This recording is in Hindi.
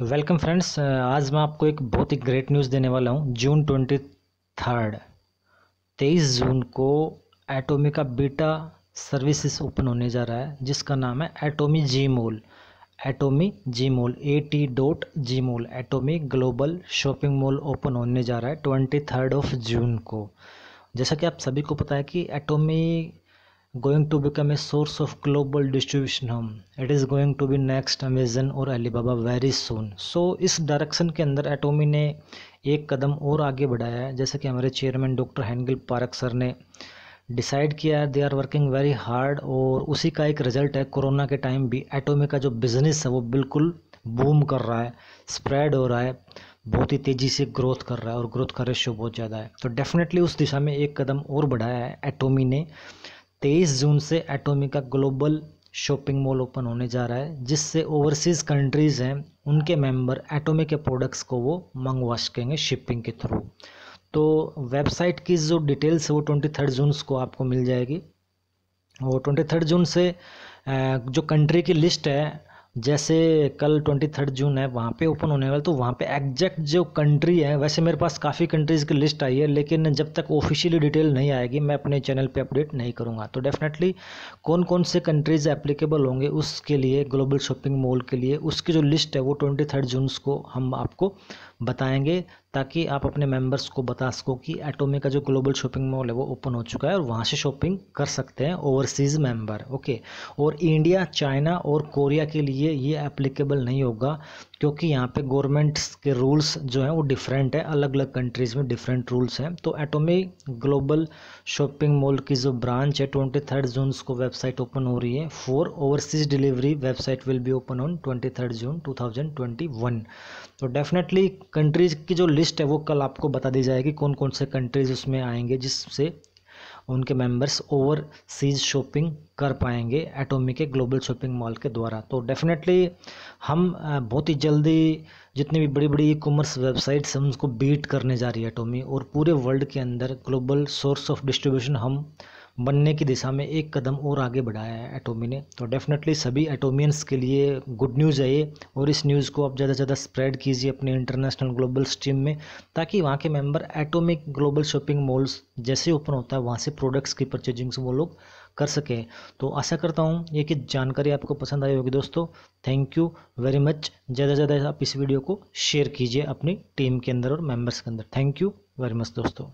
वेलकम फ्रेंड्स आज मैं आपको एक बहुत ही ग्रेट न्यूज़ देने वाला हूँ। जून ट्वेंटी थर्ड तेईस जून को एटोमी का बीटा सर्विसेज़ ओपन होने जा रहा है, जिसका नाम है Atomy G mall Atomy G mall A T dot G mall Atomy global shopping mall open होने जा रहा है ट्वेंटी थर्ड ऑफ़ जून को। जैसा कि आप सभी को पता है कि Atomy going to become a source of global distribution हम it is going to be next Amazon और अलीबाबा वेरी सोन सो इस डायरेक्शन के अंदर एटोमी ने एक कदम और आगे बढ़ाया है। जैसे कि हमारे चेयरमैन डॉक्टर हैंगल पारक सर ने डिसाइड किया है they are working very hard और उसी का एक रिज़ल्ट है, कोरोना के टाइम भी। एटोमी का जो बिज़नेस है, वो बिल्कुल बूम कर रहा है स्प्रेड हो रहा है, बहुत ही तेज़ी से ग्रोथ कर रहा है और ग्रोथ का रेशियो बहुत ज़्यादा है। तो डेफिनेटली उस दिशा में एक कदम और बढ़ाया है एटोमी ने। तेईस जून से एटोमी का ग्लोबल शॉपिंग मॉल ओपन होने जा रहा है, जिससे ओवरसीज़ कंट्रीज़ हैं, उनके मेंबर एटोमी के प्रोडक्ट्स को वो मंगवा सकेंगे शिपिंग के थ्रू तो वेबसाइट की जो डिटेल्स है, वो ट्वेंटी थर्ड जून को आपको मिल जाएगी। और ट्वेंटी थर्ड जून से जो कंट्री की लिस्ट है जैसे कल ट्वेंटी थर्ड जून है, वहाँ पे ओपन होने वाला तो वहाँ पे एग्जैक्ट जो कंट्री है, वैसे मेरे पास काफ़ी कंट्रीज़ की लिस्ट आई है, लेकिन जब तक ऑफिशियली डिटेल नहीं आएगी, मैं अपने चैनल पे अपडेट नहीं करूँगा। तो डेफिनेटली कौन कौन से कंट्रीज़ एप्लीकेबल होंगे, उसके लिए ग्लोबल शॉपिंग मॉल के लिए, उसकी जो लिस्ट है, वो ट्वेंटी जून को हम आपको बताएँगे। ताकि आप अपने मेंबर्स को बता सको कि एटोमे का जो ग्लोबल शॉपिंग मॉल है, वो ओपन हो चुका है और वहाँ से शॉपिंग कर सकते हैं ओवरसीज़ मेंबर ओके और इंडिया चाइना और कोरिया के लिए ये एप्लीकेबल नहीं होगा। क्योंकि यहाँ पे गवर्नमेंट्स के रूल्स जो हैं वो डिफरेंट है अलग अलग कंट्रीज़ में डिफरेंट रूल्स हैं। तो एटोमी ग्लोबल शॉपिंग मॉल की जो ब्रांच है ट्वेंटी थर्ड जून को वेबसाइट ओपन हो रही है। For overseas delivery website will be open on twenty third June two thousand twenty one तो डेफिनेटली कंट्रीज़ की जो लिस्ट है, वो कल आपको बता दी जाएगी कौन कौन से कंट्रीज़ उसमें आएँगे, जिससे उनके मेंबर्स ओवर सीज शॉपिंग कर पाएँगे एटोमी के ग्लोबल शॉपिंग मॉल के द्वारा। तो डेफिनेटली हम बहुत ही जल्दी जितनी भी बड़ी बड़ी ई कॉमर्स वेबसाइट्स हम उसको बीट करने जा रही है एटोमी और पूरे वर्ल्ड के अंदर ग्लोबल सोर्स ऑफ़ डिस्ट्रीब्यूशन हम बनने की दिशा में एक कदम और आगे बढ़ाया है एटोमी ने। तो डेफिनेटली सभी एटोमियंस के लिए गुड न्यूज़ है ये। और इस न्यूज़ को आप ज़्यादा से ज़्यादा स्प्रेड कीजिए अपने इंटरनेशनल ग्लोबल स्ट्रीम में, ताकि वहाँ के member Atomic global shopping malls जैसे ओपन होता है, वहाँ से प्रोडक्ट्स की परचेजिंग वो लोग कर सकें। तो आशा करता हूँ ये कि जानकारी आपको पसंद आई होगी दोस्तों। थैंक यू वेरी मच ज़्यादा से ज़्यादा आप इस वीडियो को शेयर कीजिए अपनी टीम के अंदर और मेंबर्स के अंदर। थैंक यू वेरी मच दोस्तों।